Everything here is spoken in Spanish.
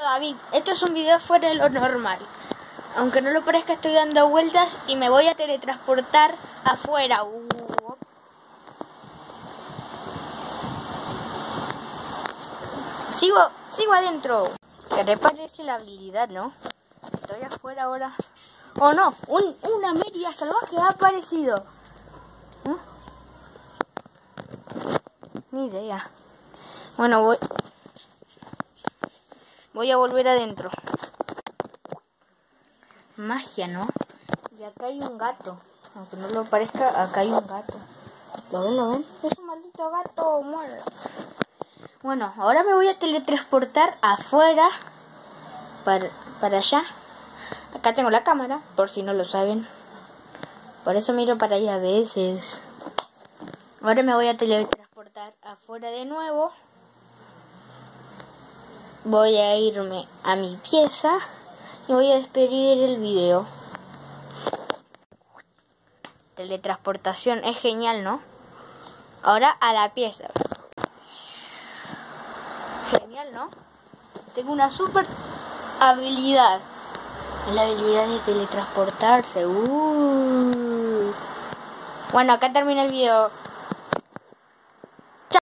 David, esto es un video fuera de lo normal. Aunque no lo parezca, estoy dando vueltas y me voy a teletransportar afuera. Uh. Sigo, sigo adentro. Que reparece la habilidad, ¿no? Estoy afuera ahora. Oh no, un, una media salvaje ha aparecido. ¿Eh? Ni idea. Bueno, voy, voy a volver adentro. Magia, ¿no? Y acá hay un gato. Aunque no lo parezca, acá hay un gato. ¿Lo ven? ¿Lo ven? Es un maldito gato muerto. Bueno, ahora me voy a teletransportar afuera para, para allá. Acá tengo la cámara, por si no lo saben. Por eso miro para allá a veces. Ahora me voy a teletransportar afuera de nuevo. Voy a irme a mi pieza y voy a despedir el video. Teletransportación es genial, ¿no? Ahora a la pieza. Genial, ¿no? Tengo una super habilidad. La habilidad de teletransportarse. Uh. Bueno, acá termina el video.